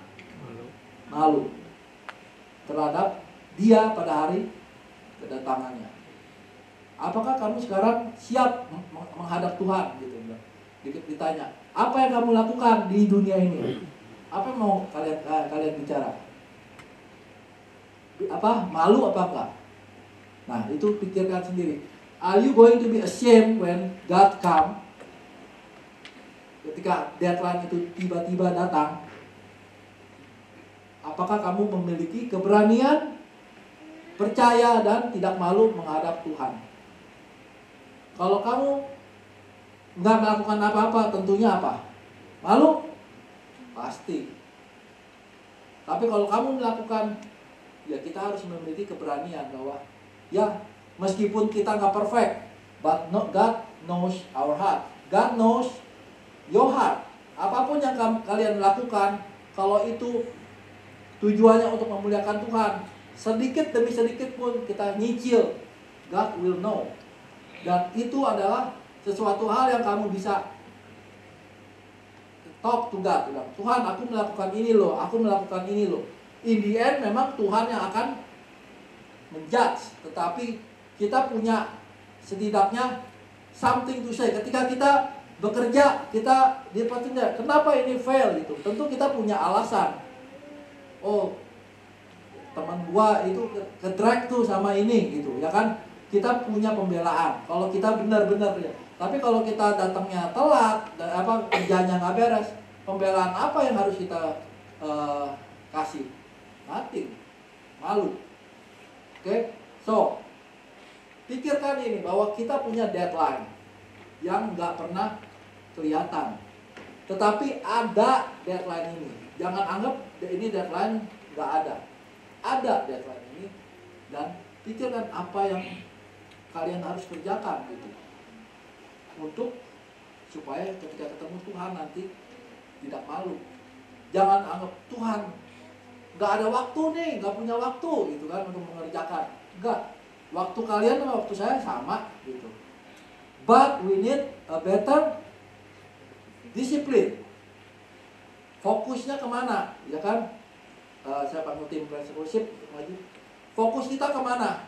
malu terhadap dia pada hari kedatangannya. Apakah kamu sekarang siap menghadap Tuhan gitu ditanya, apa yang kamu lakukan di dunia ini? Apa yang mau kalian eh, kalian bicara? Apa malu apa enggak? Nah itu pikirkan sendiri. Are you going to be ashamed when God come? Ketika deadline itu tiba-tiba datang, apakah kamu memiliki keberanian, percaya dan tidak malu menghadap Tuhan? Kalau kamu nggak melakukan apa-apa, tentunya apa? Malu? Pasti. Tapi kalau kamu melakukan, ya kita harus memiliki keberanian bahwa ya meskipun kita nggak perfect, but no, God knows our heart. God knows your heart. Apa pun yang kalian lakukan, kalau itu tujuannya untuk memuliakan Tuhan, sedikit demi sedikit pun kita nyicil, God will know. Dan itu adalah sesuatu hal yang kamu bisa talk to God. Bilang, Tuhan aku melakukan ini loh, aku melakukan ini loh. In the end memang Tuhan yang akan menjudge. Tetapi kita punya setidaknya something to say. Ketika kita bekerja, kita dipercaya, kenapa ini fail gitu. Tentu kita punya alasan. Oh, teman gua itu ke, ke drag tuh sama ini gitu, ya kan? Kita punya pembelaan. Kalau kita benar-benar ya. Tapi kalau kita datangnya telat, dan apa kerjanya nggak beres, pembelaan apa yang harus kita eh, kasih? Nothing. Malu. Oke, so pikirkan ini bahwa kita punya deadline yang nggak pernah kelihatan. Tetapi ada deadline ini. Jangan anggap ini deadline nggak ada. Ada deadline ini dan pikirkan apa yang kalian harus kerjakan gitu untuk supaya ketika ketemu Tuhan nanti tidak malu. Jangan anggap Tuhan nggak ada waktu nih, nggak punya waktu gitu kan untuk mengerjakan. Enggak, waktu kalian sama waktu saya sama gitu. But we need a better discipline. Fokusnya ke mana, ya kan? Eh, saya panggil tim untuk maju. Fokus kita ke mana?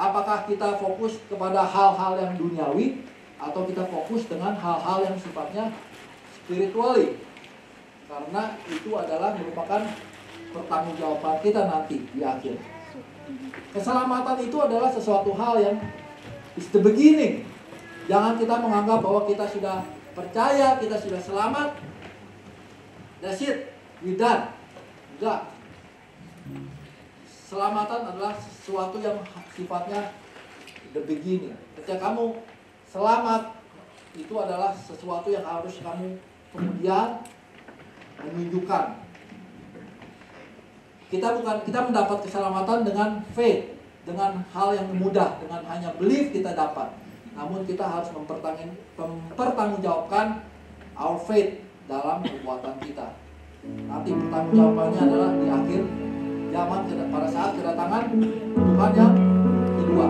Apakah kita fokus kepada hal-hal yang duniawi atau kita fokus dengan hal-hal yang sifatnya spirituali? Karena itu adalah merupakan pertanggungjawaban kita nanti di akhir. Keselamatan itu adalah sesuatu hal yang is the beginning. Jangan kita menganggap bahwa kita sudah percaya, kita sudah selamat. That's it, we done. Enggak. Selamatan adalah sesuatu yang sifatnya the beginning. Ketika kamu selamat, itu adalah sesuatu yang harus kamu kemudian menunjukkan. Kita bukan kita mendapat keselamatan dengan faith, dengan hal yang mudah, dengan hanya belief kita dapat. Namun kita harus mempertanggung, mempertanggungjawabkan our faith dalam perbuatan kita. Nanti pertanggungjawabannya adalah di akhir zaman pada saat kedatangan Tuhan yang kedua.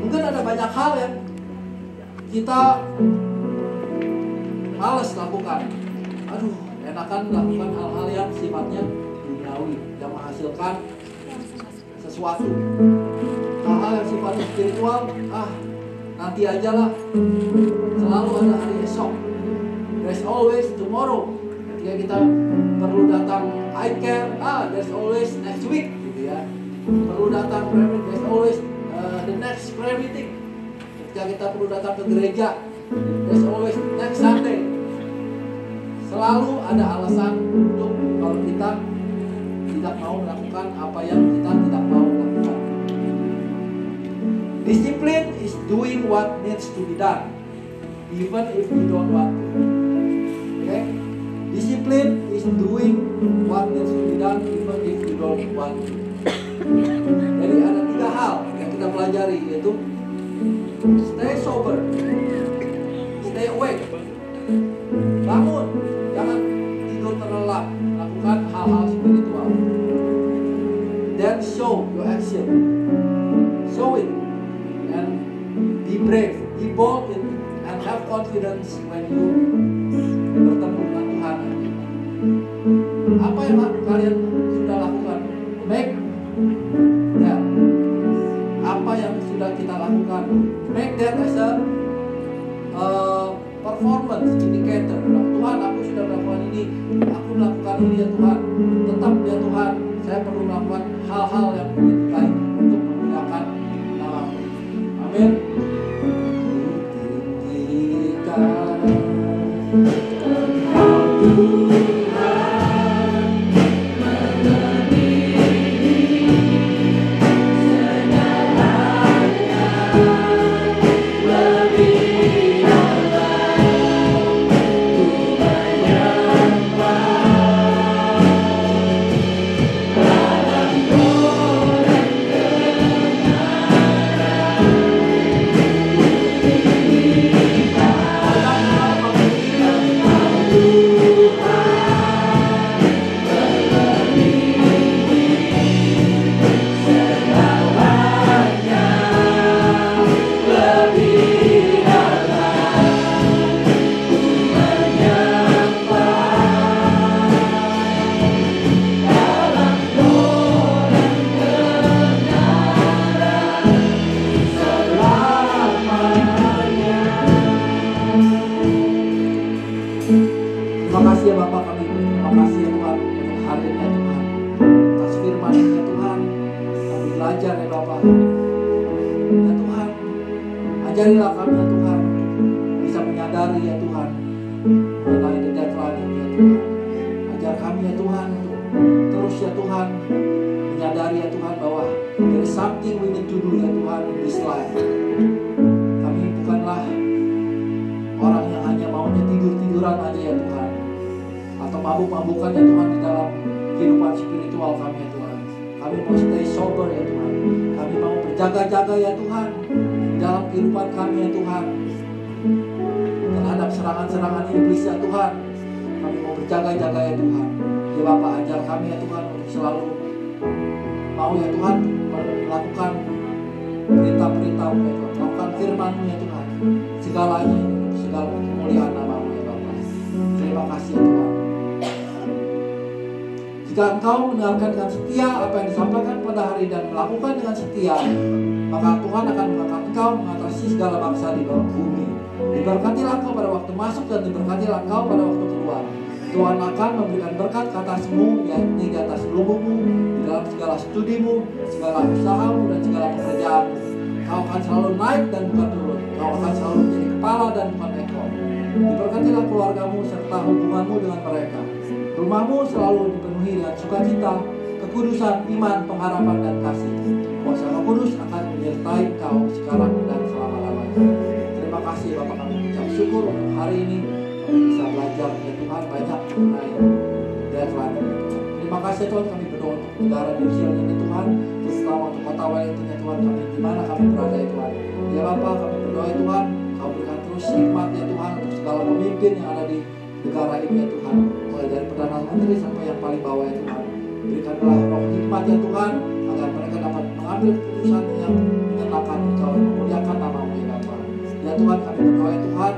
Mungkin ada banyak hal yang kita males lakukan. Aduh, enakan lakukan hal-hal yang sifatnya duniawi yang menghasilkan sesuatu. Hal-hal yang sifatnya spiritual, ah nanti aja lah. Selalu ada hari esok. There's always tomorrow. Ketika kita perlu datang I care, ah there's always next week gitu ya. Perlu datang there's always uh, the next prayer meeting. Ketika kita perlu datang ke gereja, there's always next Sunday. Selalu ada alasan untuk kalau kita tidak mau melakukan apa yang kita tidak mau lakukan. Discipline is doing what needs to be done, even if you don't want to. Okay? Discipline is doing what needs to be done, even if you don't want to. Jadi ada tiga hal yang kita pelajari yaitu stay sober, stay awake, bangun, jangan tidur terlelap, lakukan hal-hal spiritual. Then show your action, show it, and be brave, be bold, in, and have confidence when you bertemu dengan Tuhan. Apa yang kalian Lakukan? Make that as a uh, performance indicator. Bilang, Tuhan, aku sudah melakukan ini, aku melakukan ini ya Tuhan. Tetap ya Tuhan, saya perlu melakukan hal-hal yang lebih serangan-serangan iblis ya Tuhan. Kami mau berjaga-jaga ya Tuhan. Ya Bapak ajar kami ya Tuhan untuk selalu mau ya Tuhan melakukan perintah-perintahmu ya Tuhan. Melakukan firmanmu ya Tuhan. Segalanya untuk segala kemuliaan namamu ya Bapak terima kasih ya Tuhan. Jika engkau mendengarkan dengan setia apa yang disampaikan pada hari dan melakukan dengan setia, maka Tuhan akan mengangkat engkau mengatasi segala bangsa di bawah bumi. Diberkatilah engkau pada waktu masuk dan diberkatilah engkau pada waktu keluar. Tuhan akan memberikan berkat ke atasmu, yakni di atas lubukmu, di dalam segala studimu, segala usahamu, dan segala pekerjaanmu. Kau akan selalu naik dan bukan turun. Kau akan selalu menjadi kepala dan bukan ekor. Diberkatilah keluargamu serta hubunganmu dengan mereka. Rumahmu selalu dipenuhi dengan sukacita, kekudusan, iman, pengharapan, dan kasih. Kuasa Roh Kudus akan menyertai kau sekarang dan selama-lamanya. Terima kasih Bapak kami ucap syukur hari ini kami bisa belajar ya Tuhan banyak mengenai deadline. Terima kasih Tuhan kami berdoa untuk negara New Zealand ini Tuhan, terutama untuk kota Wellington ya Tuhan kami di mana kami berada ya Tuhan. Ya Bapak kami berdoa ya Tuhan, kau berikan terus hikmat ya Tuhan untuk segala pemimpin yang ada di negara ini ya Tuhan. Mulai dari Perdana Menteri sampai yang paling bawah ya Tuhan. Berikanlah roh hikmat ya Tuhan agar mereka dapat mengambil keputusan yang menyenangkan Engkau ya Tuhan kami berdoa ya Tuhan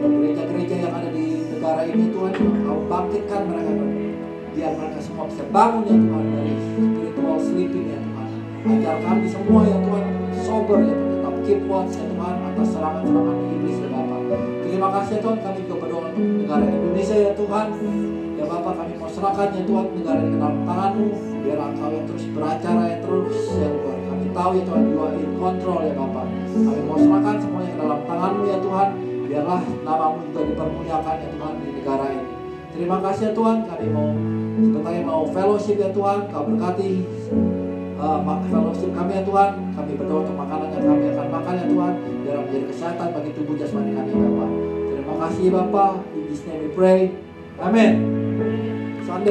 gereja-gereja yang ada di negara ini Tuhan Kau bangkitkan mereka biar mereka semua bisa bangun ya Tuhan dari spiritual sleeping ya Tuhan. Ajar kami semua ya Tuhan sober ya Tuhan tetap keep watch ya Tuhan atas serangan-serangan iblis ya Bapak terima kasih ya Tuhan kami juga berdoa untuk negara Indonesia ya Tuhan. Ya Bapak kami mau serahkan ya Tuhan negara ini dalam tanganmu. Biar engkau yang terus beracara ya terus ya Tuhan tahu ya Tuhan you are in control ya Bapak. Kami mau serahkan semuanya ke dalam tanganmu ya Tuhan. Biarlah namamu juga dipermuliakan ya Tuhan di negara ini. Terima kasih ya Tuhan. Kami mau sebentar mau fellowship ya Tuhan. Kau berkati uh, fellowship kami ya Tuhan. Kami berdoa untuk makanan yang kami akan makan ya Tuhan. Biar menjadi kesehatan bagi tubuh jasmani kami ya Bapak terima kasih Bapak. In Jesus name we pray. Amin Sunday